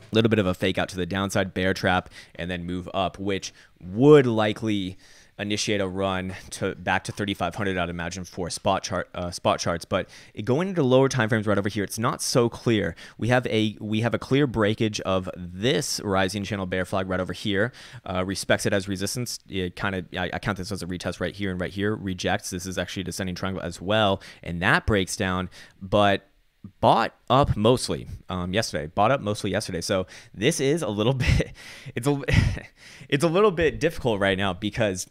a little bit of a fake out to the downside bear trap and then move up which would likely initiate a run to back to 3500 I'd imagine for spot chart uh, spot charts but going into lower time frames right over here it's not so clear we have a we have a clear breakage of this rising channel bear flag right over here uh, respects it as resistance it kind of I, I count this as a retest right here and right here rejects this is actually a descending triangle as well and that breaks down but bought up mostly um, yesterday. Bought up mostly yesterday. So this is a little (laughs) bit. It's a. (laughs) It's a little bit difficult right now because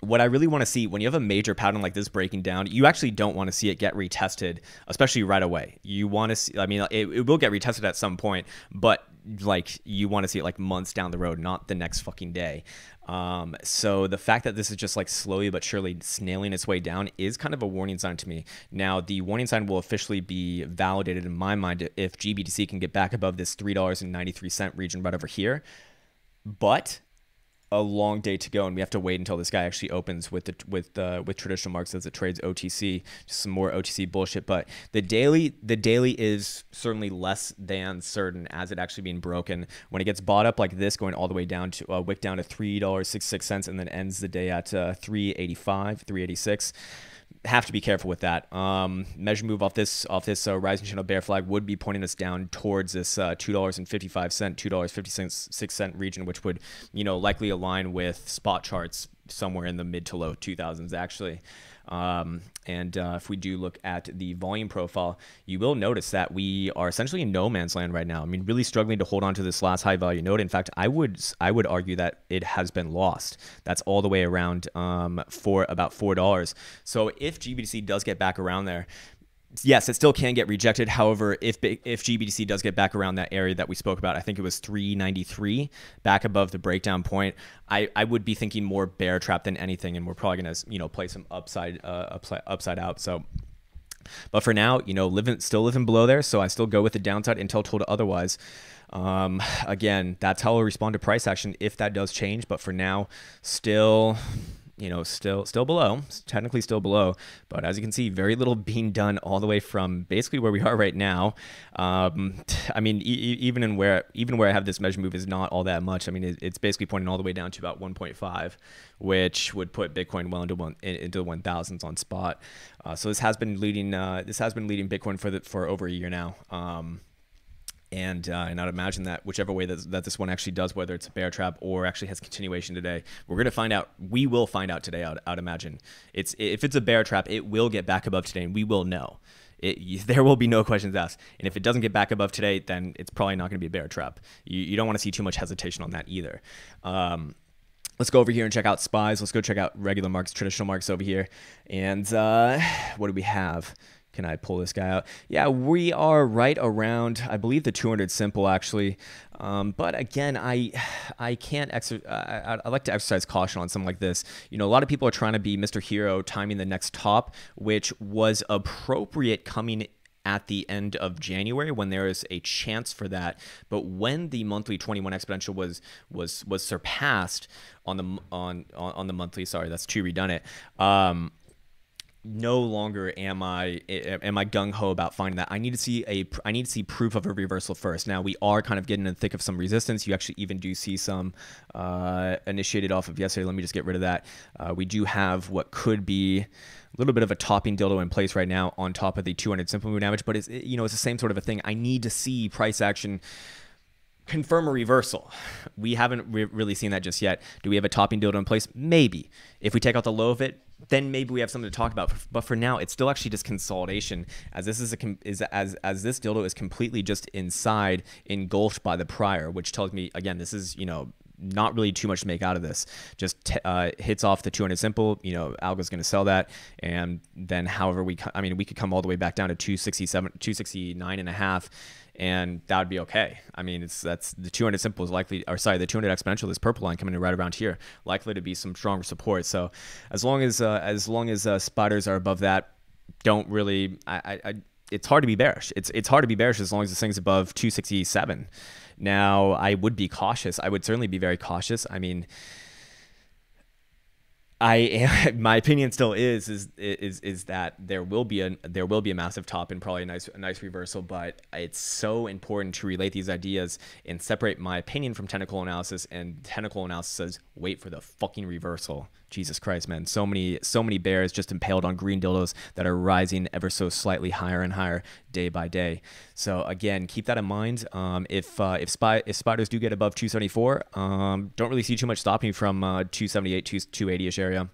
what I really want to see when you have a major pattern like this breaking down, you actually don't want to see it get retested, especially right away. You want to see, I mean, it, it will get retested at some point, but like you want to see it like months down the road, not the next fucking day. Um, so the fact that this is just like slowly but surely snailing its way down is kind of a warning sign to me. Now, the warning sign will officially be validated in my mind if GBTC can get back above this $3.93 region right over here. But a long day to go, and we have to wait until this guy actually opens with the with uh, with traditional marks as it trades OTC. Just some more OTC bullshit. But the daily the daily is certainly less than certain as it actually being broken. When it gets bought up like this, going all the way down to uh, wick down to three dollars sixty six cents, and then ends the day at uh, three eighty five, three eighty six have to be careful with that. Um, measure move off this off this uh, rising channel bear flag would be pointing us down towards this uh, two dollars and fifty five cent, two dollars fifty six cent region, which would you know likely align with spot charts somewhere in the mid to low two thousands actually. Um, and uh, if we do look at the volume profile, you will notice that we are essentially in no man's land right now. I mean, really struggling to hold on to this last high value node. In fact, I would I would argue that it has been lost. That's all the way around um, for about four dollars. So if GBTC does get back around there, yes, it still can get rejected. However, if if GBTC does get back around that area that we spoke about, I think it was 393 back above the breakdown point. I, I would be thinking more bear trap than anything, and we're probably gonna you know play some upside uh, upside upside out. So. But for now, you know, living still living below there, so I still go with the downside until told otherwise. Um, again, that's how I'll respond to price action if that does change. But for now, still you know, still still below, technically still below, but as you can see, very little being done all the way from basically where we are right now. Um, I mean, e- even in where even where I have this measure move is not all that much. I mean, it, it's basically pointing all the way down to about 1.5, which would put Bitcoin well into one into the 1,000s on spot. Uh, so this has been leading uh, this has been leading Bitcoin for the, for over a year now. Um, and uh, and I'd imagine that whichever way that, that this one actually does, whether it's a bear trap or actually has continuation today, we're gonna find out. We will find out today. I'd, I'd imagine it's if it's a bear trap, it will get back above today, and we will know. It, (laughs) there will be no questions asked. And if it doesn't get back above today, then it's probably not going to be a bear trap. You, you don't want to see too much hesitation on that either. Um, let's go over here and check out spies. Let's go check out regular marks, traditional marks over here. And uh, what do we have? Can I pull this guy out? Yeah, we are right around, I believe, the 200 simple actually. Um, but again, I I can't exer- I, I, like to exercise caution on something like this. You know, a lot of people are trying to be Mr. Hero, timing the next top, which was appropriate coming at the end of January when there is a chance for that. But when the monthly 21 exponential was was was surpassed on the on on the monthly, sorry, that's too redundant. Um, no longer am I am I gung ho about finding that. I need to see a I need to see proof of a reversal first. Now we are kind of getting in the thick of some resistance. You actually even do see some uh, initiated off of yesterday. Let me just get rid of that. Uh, we do have what could be a little bit of a topping dildo in place right now on top of the 200 simple moving average, but it's you know it's the same sort of a thing. I need to see price action confirm a reversal. We haven't re- really seen that just yet. Do we have a topping dildo in place? Maybe. If we take out the low of it, then maybe we have something to talk about. But for now, it's still actually just consolidation, as this is a is as as this dildo is completely just inside, engulfed by the prior, which tells me again this is you know not really too much to make out of this. Just uh, hits off the 200 simple. You know, Algo's going to sell that, and then however we, I mean, we could come all the way back down to 267, 269 and a half, and that would be okay. I mean, it's that's the 200 simple is likely, or sorry, the 200 exponential, this purple line coming in right around here, likely to be some stronger support. So as long as uh, as long as uh, spiders are above that, don't really, I, I, it's hard to be bearish. It's it's hard to be bearish as long as this thing's above 267. Now, I would be cautious. I would certainly be very cautious. I mean, I am, (laughs) my opinion still is is is is that there will be a there will be a massive top and probably a nice a nice reversal, but it's so important to relate these ideas and separate my opinion from technical analysis. And technical analysis says wait for the fucking reversal. Jesus Christ, man. So many, so many bears just impaled on green dildos that are rising ever so slightly higher and higher day by day. So again, keep that in mind. Um, if uh, if spy if spiders do get above 274, um, don't really see too much stopping from uh, 278, 280ish area.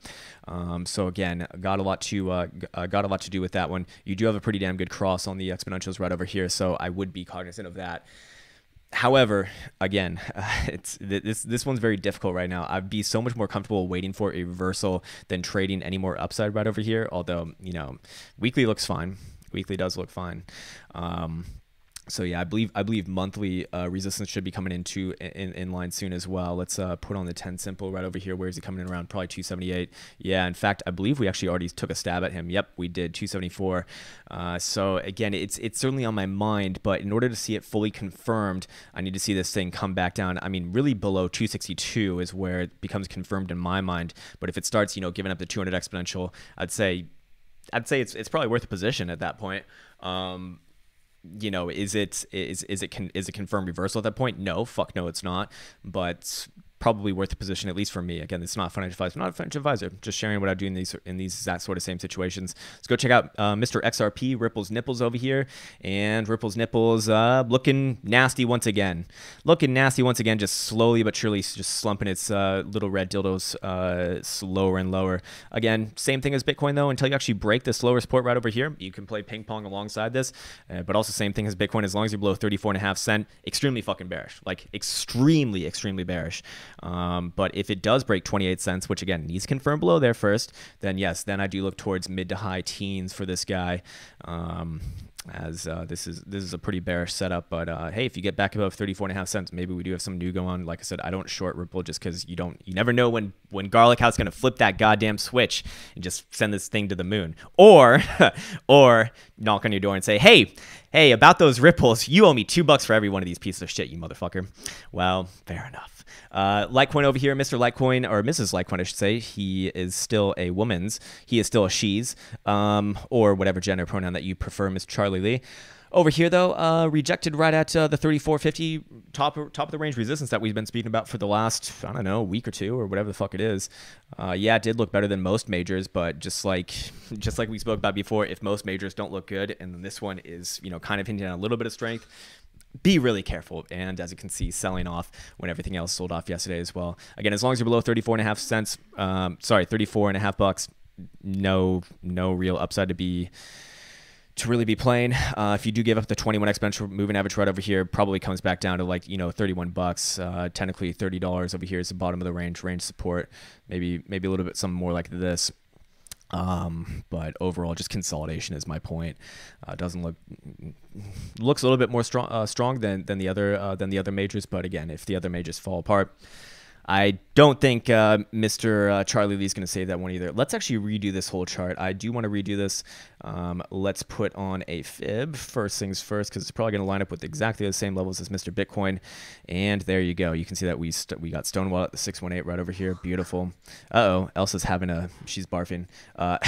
Um, so again, got a lot to uh, uh, got a lot to do with that one. You do have a pretty damn good cross on the exponentials right over here, so I would be cognizant of that. However, again, uh, (laughs) it's this this one's very difficult right now. I'd be so much more comfortable waiting for a reversal than trading any more upside right over here. Although you know, weekly looks fine. Weekly does look fine. Um, so yeah, I believe I believe monthly uh, resistance should be coming into in, in line soon as well. Let's uh, put on the 10 simple right over here. Where is he coming in around? Probably 278. Yeah, in fact, I believe we actually already took a stab at him. Yep, we did 274. Uh, so again, it's it's certainly on my mind, but in order to see it fully confirmed, I need to see this thing come back down. I mean, really below 262 is where it becomes confirmed in my mind. But if it starts, you know, giving up the 200 exponential, I'd say I'd say it's it's probably worth a position at that point. Um, you know, is it is is it con- is it confirmed reversal at that point? No, fuck no, it's not. But probably worth the position, at least for me. Again, it's not financial advisor, I'm not a financial advisor. Just sharing what I do in these in these that sort of same situations. Let's go check out uh, Mr. XRP Ripple's nipples over here, and Ripple's nipples uh, looking nasty once again. Looking nasty once again, just slowly but surely, just slumping its uh, little red dildos uh, lower and lower. Again, same thing as Bitcoin though. Until you actually break this lower support right over here, you can play ping pong alongside this. Uh, but also same thing as Bitcoin. As long as you're below 34 and a half cent, extremely fucking bearish. Like extremely, extremely bearish. Um, but if it does break 28 cents, which again needs confirmed below there first, then yes, then I do look towards mid to high teens for this guy. Um, as uh, this is this is a pretty bearish setup. But uh, hey, if you get back above 34 and a half cents, maybe we do have some new go on. Like I said, I don't short Ripple just because you don't you never know when when Garlinghouse is gonna flip that goddamn switch and just send this thing to the moon, or (laughs) or knock on your door and say, hey, hey, about those ripples, you owe me two bucks for every one of these pieces of shit, you motherfucker. Well, fair enough. Uh, Litecoin over here, Mr. Litecoin, or Mrs. Litecoin, I should say, he is still a woman's. He is still a she's, um, or whatever gender pronoun that you prefer, Miss Charlie Lee. Over here, though, uh, rejected right at uh, the 3450 top top of the range resistance that we've been speaking about for the last I don't know week or two or whatever the fuck it is. Uh, yeah, it did look better than most majors, but just like (laughs) just like we spoke about before, if most majors don't look good, and this one is you know kind of hinting at a little bit of strength, be really careful. And as you can see, selling off when everything else sold off yesterday as well. Again, as long as you're below 34 and a half cents, um, sorry, 34 and a half bucks, no, no real upside to be to really be playing. Uh, if you do give up the 21 exponential moving average right over here, probably comes back down to like you know 31 bucks. Uh, technically 30 dollars over here is the bottom of the range range support. Maybe maybe a little bit something more like this. Um, but overall, just consolidation is my point. Uh, doesn't look looks a little bit more strong uh, strong than than the other uh, than the other majors. But again, if the other majors fall apart, I don't think uh, Mr. Uh, Charlie Lee is going to save that one either. Let's actually redo this whole chart. I do want to redo this. Um, let's put on a fib first things first because it's probably going to line up with exactly the same levels as Mr. Bitcoin. And there you go. You can see that we we got Stonewall at the 618 right over here. Beautiful. Uh-oh. Elsa's having a... She's barfing. Uh,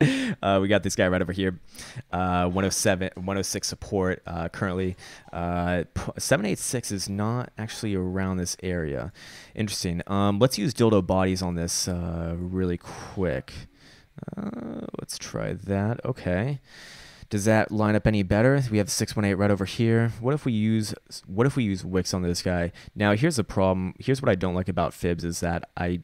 (laughs) uh, we got this guy right over here. Uh, 107, 106 support uh, currently. Uh, 786 is not actually around this area. Interesting. Um, let's use dildo bodies on this uh, really quick. Uh, let's try that. Okay. Does that line up any better? We have 618 right over here. What if we use what if we use wicks on this guy? Now here's the problem. Here's what I don't like about fibs is that I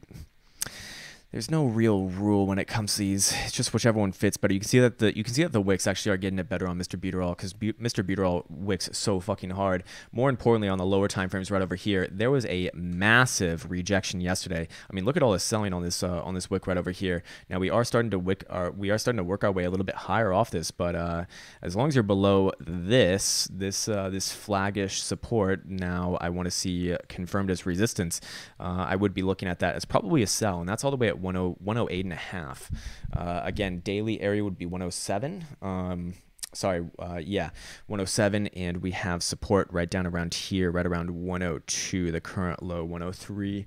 there's no real rule when it comes to these. It's just whichever one fits better. You can see that the you can see that the wicks actually are getting it better on Mr. Buterin because Mr. Buterin wicks so fucking hard. More importantly, on the lower time frames right over here, there was a massive rejection yesterday. I mean, look at all this selling on this uh, on this wick right over here. Now we are starting to wick our we are starting to work our way a little bit higher off this, but uh, as long as you're below this this uh, this flaggish support, now I want to see confirmed as resistance. Uh, I would be looking at that as probably a sell, and that's all the way at 108 and a half. Uh, again, daily area would be 107. Um, sorry, uh, yeah, 107, and we have support right down around here, right around 102, the current low 103.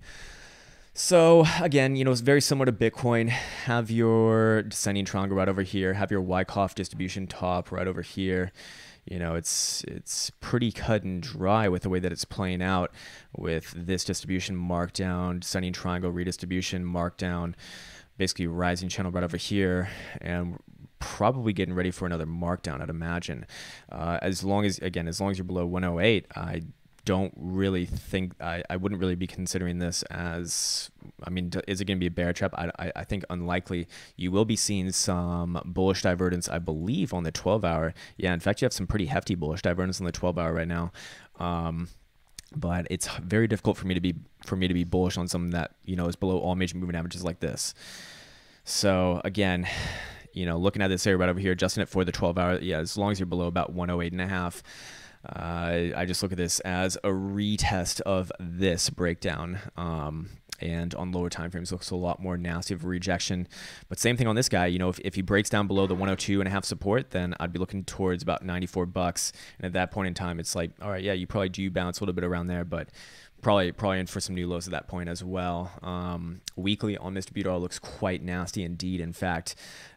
So again, you know, it's very similar to Bitcoin. Have your descending triangle right over here. Have your Wyckoff distribution top right over here you know, it's it's pretty cut and dry with the way that it's playing out with this distribution markdown, descending triangle redistribution markdown, basically rising channel right over here, and probably getting ready for another markdown. I'd imagine, uh, as long as again, as long as you're below 108, I don't really think I, I wouldn't really be considering this as I mean is it going to be a bear trap? I, I, I, think unlikely. You will be seeing some bullish divergence I believe on the 12 hour. Yeah in fact you have some pretty hefty bullish divergence on the 12 hour right now. Um, but it's very difficult for me to be for me to be bullish on something that you know is below all major moving averages like this. So again you know looking at this area right over here adjusting it for the 12 hour yeah as long as you're below about 108 and a half uh, I just look at this as a retest of this breakdown. Um, and on lower time frames looks a lot more nasty of a rejection. But same thing on this guy. You know, if, if he breaks down below the 102 and a half support, then I'd be looking towards about 94 bucks. And at that point in time, it's like, all right, yeah, you probably do bounce a little bit around there, but probably probably in for some new lows at that point as well. Um, weekly on Mr. Buterin looks quite nasty indeed. In fact,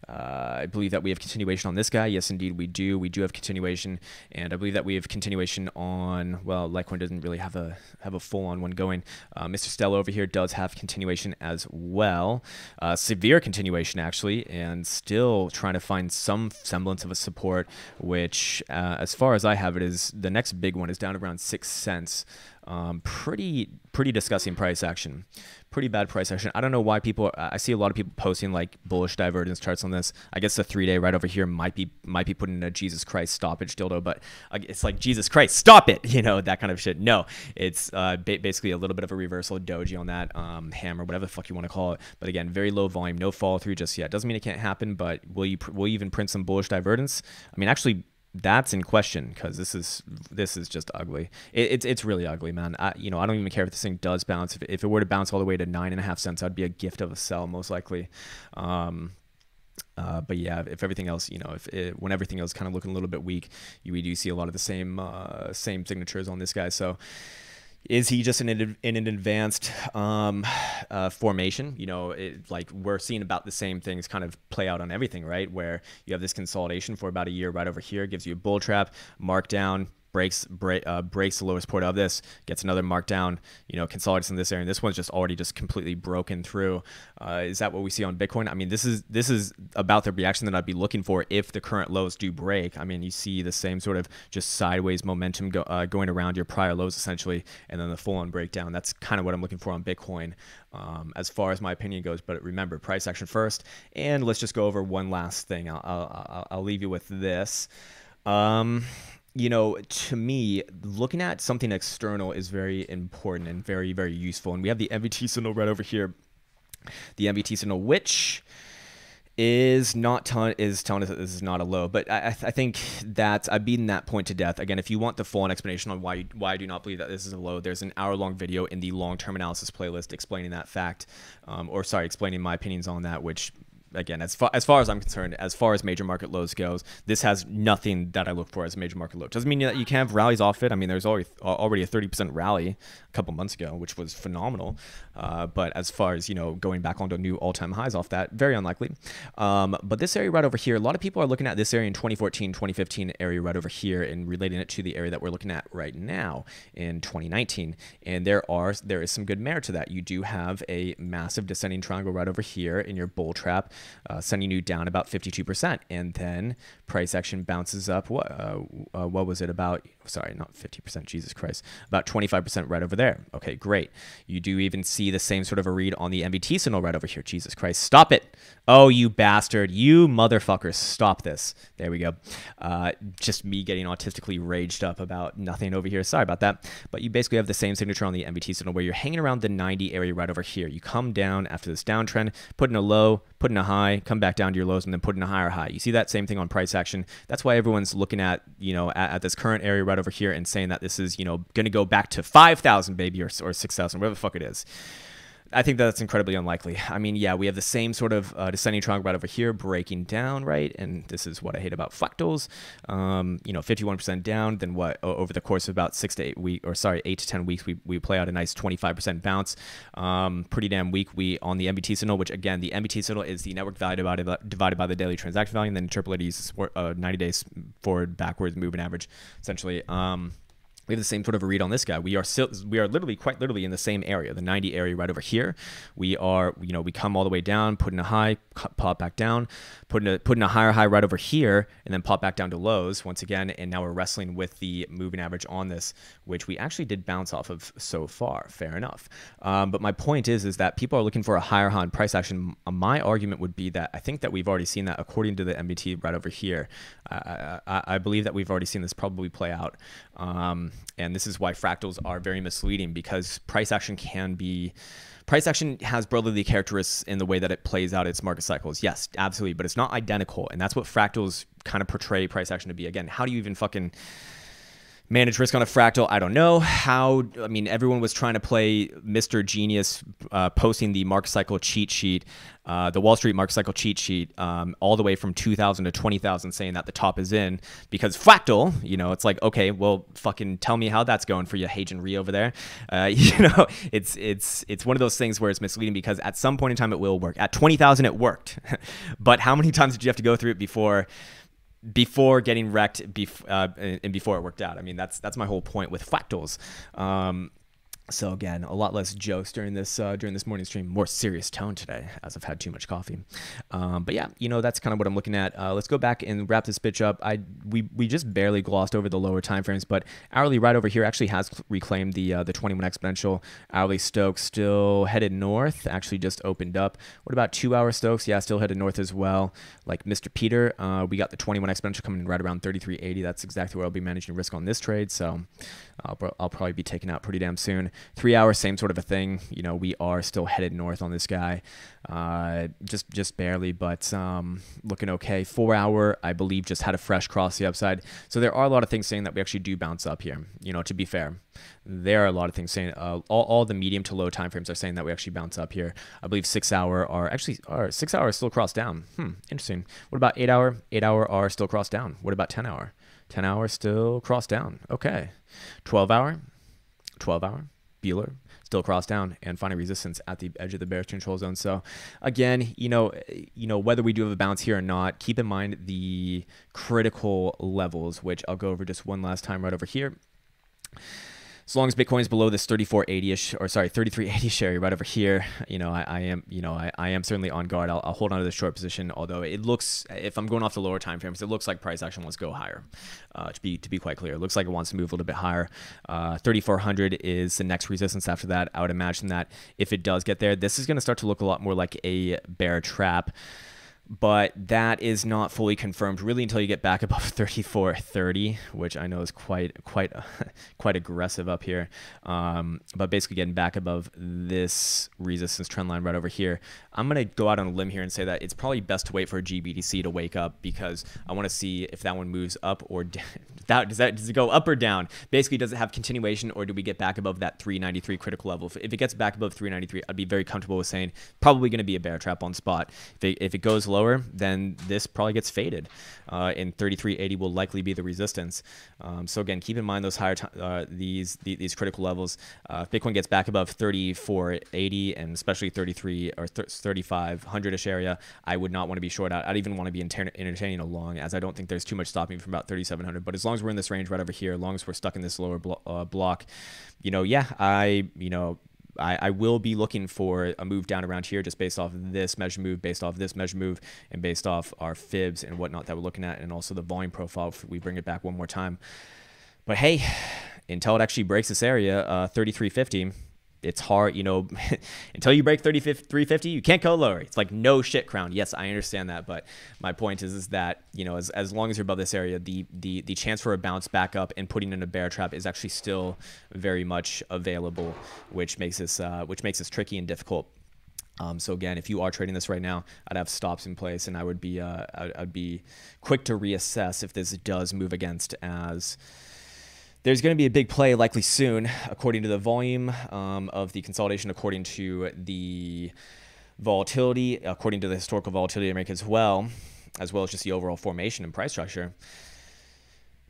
uh, I believe that we have continuation on this guy. Yes, indeed, we do. We do have continuation, and I believe that we have continuation on. Well, Litecoin doesn't really have a have a full on one going. Uh, Mr. Stellar over here does have continuation as well, uh, severe continuation actually, and still trying to find some semblance of a support. Which, uh, as far as I have it, is the next big one is down around six cents. Um, pretty pretty disgusting price action. Pretty bad price action. I don't know why people i see a lot of people posting like bullish divergence charts on this. I guess the three day right over here might be might be putting in a jesus christ stoppage dildo but it's like jesus christ stop it! (laughs) You know that kind of shit. No it's uh, basically a little bit of a reversal doji on that um, hammer whatever the fuck you want to call it. But again very low volume no follow through just yet. Doesn't mean it can't happen but will you will you even print some bullish divergence? I mean actually that's in question because this is this is just ugly. It, it's it's really ugly, man. I, you know, I don't even care if this thing does bounce. If, if it were to bounce all the way to nine and a half cents, I'd be a gift of a sell most likely. Um, uh, but yeah, if everything else, you know, if it, when everything else kind of looking a little bit weak, you we do see a lot of the same uh, same signatures on this guy. So is he just in an, in an advanced um, uh, formation? You know, it, like we're seeing about the same things kind of play out on everything, right? Where you have this consolidation for about a year right over here, gives you a bull trap, markdown, breaks break, uh, breaks the lowest point of this, gets another markdown, you know, consolidates in this area. And this one's just already just completely broken through. Uh, is that what we see on Bitcoin? I mean, this is this is about the reaction that I'd be looking for if the current lows do break. I mean, you see the same sort of just sideways momentum go, uh, going around your prior lows essentially, and then the full-on breakdown. That's kind of what I'm looking for on Bitcoin. Um, as far as my opinion goes. But remember, price action first. And let's just go over one last thing. I'll, I'll, I'll leave you with this. Um, you know, to me, looking at something external is very important and very, very useful. And we have the NVT signal right over here. The NVT signal, which is not ton is telling us that this is not a low, but I, I think that I've beaten that point to death. Again, if you want the full on explanation on why why I do not believe that this is a low, there's an hour long video in the long term analysis playlist explaining that fact, um, or sorry, explaining my opinions on that, which again, as far as far as I'm concerned, as far as major market lows goes, this has nothing that I look for as a major market low. It Doesn't mean that you can't have rallies off it. I mean, there's already already a 30% rally a couple months ago, which was phenomenal. Uh, but as far as you know, going back onto new all-time highs off that, very unlikely. Um, but this area right over here, a lot of people are looking at this area in 2014, 2015 area right over here and relating it to the area that we're looking at right now in 2019. And there are there is some good merit to that. You do have a massive descending triangle right over here in your bull trap uh, sending you down about 52%. And then price action bounces up. What, uh, uh, what was it about? Sorry, not 50%, Jesus Christ. About 25% right over there. Okay, great. You do even see the same sort of a read on the NVT signal right over here. Jesus Christ, stop it. Oh, you bastard. You motherfuckers, stop this. There we go. Uh, just me getting autistically raged up about nothing over here. Sorry about that. But you basically have the same signature on the NVT signal where you're hanging around the 90 area right over here. You come down after this downtrend, put in a low, put in a high, come back down to your lows, and then put in a higher high. You see that same thing on price action. That's why everyone's looking at, you know, at, at this current area right over here and saying that this is, you know, going to go back to 5,000, baby, or, or 6,000, whatever the fuck it is. I think that's incredibly unlikely. I mean, yeah, we have the same sort of uh, descending triangle right over here, breaking down, right? And this is what I hate about fractals. Um, you know, 51% down. Then what? over the course of about six to eight weeks, or sorry, eight to 10 weeks, we, we play out a nice 25% bounce. Um, pretty damn weak. We on the NVT signal, which again, the NVT signal is the network value divided by, divided by the daily transaction value, and then interpolated uses uh, 90 days forward, backwards, moving average, essentially. Um, we have the same sort of a read on this guy. We are still, we are literally quite literally in the same area, the 90 area right over here. We are, you know, we come all the way down, put in a high, pop back down, put in a, put in a higher high right over here, and then pop back down to lows once again. And now we're wrestling with the moving average on this, which we actually did bounce off of so far. Fair enough. Um, but my point is, is that people are looking for a higher high price action. My argument would be that I think that we've already seen that according to the NVT right over here. I, I believe that we've already seen this probably play out. Um, and this is why fractals are very misleading because price action can be price action has brotherly characteristics in the way that it plays out its market cycles. Yes, absolutely, but it's not identical, and that's what fractals kind of portray price action to be. Again, how do you even fucking manage risk on a fractal? I don't know. How i mean everyone was trying to play mr genius uh, posting the market cycle cheat sheet uh, the wall street market cycle cheat sheet um, all the way from 2000 to 20000 saying that the top is in because fractal you know it's like okay well fucking tell me how that's going for you Hagen Re over there. Uh, (laughs) you know it's it's it's one of those things where it's misleading because at some point in time it will work. At 20000 it worked. (laughs) But how many times did you have to go through it before before getting wrecked bef- uh, and before it worked out. I mean, that's that's my whole point with fractals. Um, so again, a lot less jokes during this uh, during this morning stream. More serious tone today, as I've had too much coffee. Um, but yeah, you know that's kind of what I'm looking at. Uh, let's go back and wrap this bitch up. I we we just barely glossed over the lower time frames, but hourly right over here actually has reclaimed the uh, the 21 exponential. Hourly Stochs still headed north. Actually just opened up. What about two hour Stochs? Yeah, still headed north as well. Like Mr. Peter, uh, we got the 21 exponential coming in right around 33.80. That's exactly where I'll be managing risk on this trade. So I'll, I'll probably be taken out pretty damn soon. Three hours, same sort of a thing. You know, we are still headed north on this guy, uh, just just barely, but um, looking okay. Four hour, I believe, just had a fresh cross the upside. So there are a lot of things saying that we actually do bounce up here. You know, to be fair, there are a lot of things saying uh, all, all the medium to low time frames are saying that we actually bounce up here. I believe six hour are actually are six hours still crossed down. Hmm, interesting. What about eight hour? Eight hour are still crossed down. What about ten hour? 10 hour still crossed down. Okay. 12 hour, 12 hour, Bueller still crossed down and finding resistance at the edge of the bearish control zone. So again, you know, you know whether we do have a bounce here or not, keep in mind the critical levels, which I'll go over just one last time right over here as long as Bitcoin is below this 3480ish or sorry 3380 (laughs) share right over here, you know I, I am you know I, I am certainly on guard. I'll, I'll, hold on to the short position. Although it looks if I'm going off the lower time frames, it looks like price action wants to go higher. Uh, to be to be quite clear, it looks like it wants to move a little bit higher. Uh, 3400 is the next resistance after that. I would imagine that if it does get there, this is going to start to look a lot more like a bear trap. But that is not fully confirmed really until you get back above (laughs) 34.30, which I know is quite quite (laughs) quite aggressive up here. Um, but basically getting back above this resistance trend line right over here, I'm gonna go out on a limb here and say that it's probably best to wait for a GBTC to wake up because I want to see if that one moves up or (laughs) that does that does it go up or down? Basically, does it have continuation or do we get back above that 393 critical level? If, if it gets back above 393, I'd be very comfortable with saying probably going to be a bear trap on spot. If it, if it goes lower, then this probably gets faded. Uh, and 3380 will likely be the resistance. Um, so again, keep in mind those higher uh, these, these, these critical levels. Uh, if Bitcoin gets back above 3480 and especially 33 or 3500ish area, I would not want to be short out. I'd even want to be entertaining a long, as I don't think there's too much stopping from about 3700. But as long as we're in this range right over here, as long as we're stuck in this lower blo- uh, block, you know, yeah, I you know I, I, will be looking for a move down around here just based off this measure move, based off this measure move, and based off our fibs and whatnot that we're looking at, and also the volume profile if we bring it back one more time. But hey, (sighs) until it actually breaks this area, uh, 3350, it's hard, you know, (laughs) until you break 350, you can't go lower. It's like no shit Krown. Yes, I understand that, but my point is is that, you know, as, as long as you're above this area, the the the chance for a bounce back up and putting in a bear trap is actually still very much available, which makes this uh, which makes this tricky and difficult. Um, so again, if you are trading this right now, I'd have stops in place, and I would be uh, I'd, I'd be quick to reassess if this does move against as there's going to be a big play likely soon, according to the volume um, of the consolidation, according to the volatility, according to the historical volatility of as well, as well as just the overall formation and price structure.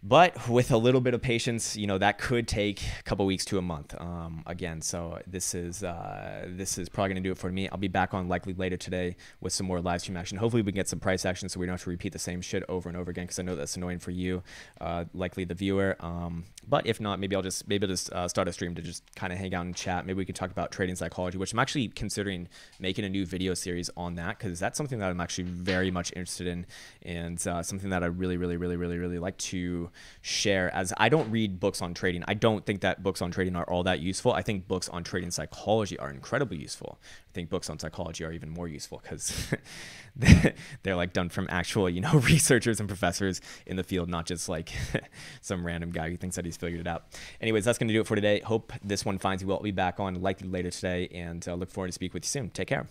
But with a little bit of patience, you know that could take a couple weeks to a month. Um, again, so this is uh, this is probably going to do it for me. I'll be back on likely later today with some more live stream action. Hopefully, we can get some price action so we don't have to repeat the same shit over and over again because I know that's annoying for you, uh, likely the viewer. Um, but if not, maybe I'll just maybe I'll just uh, start a stream to just kind of hang out and chat. Maybe we can talk about trading psychology, which I'm actually considering making a new video series on that because that's something that I'm actually very much interested in and uh, something that I really, really, really, really, really like to share as I don't read books on trading. I don't think that books on trading are all that useful. I think books on trading psychology are incredibly useful. I think books on psychology are even more useful because (laughs) they're like done from actual, you know, (laughs) researchers and professors in the field, not just like (laughs) some random guy who thinks that he's figured it out. Anyways, that's going to do it for today. Hope this one finds you well. I'll be back on likely later today and uh, look forward to speak with you soon. Take care.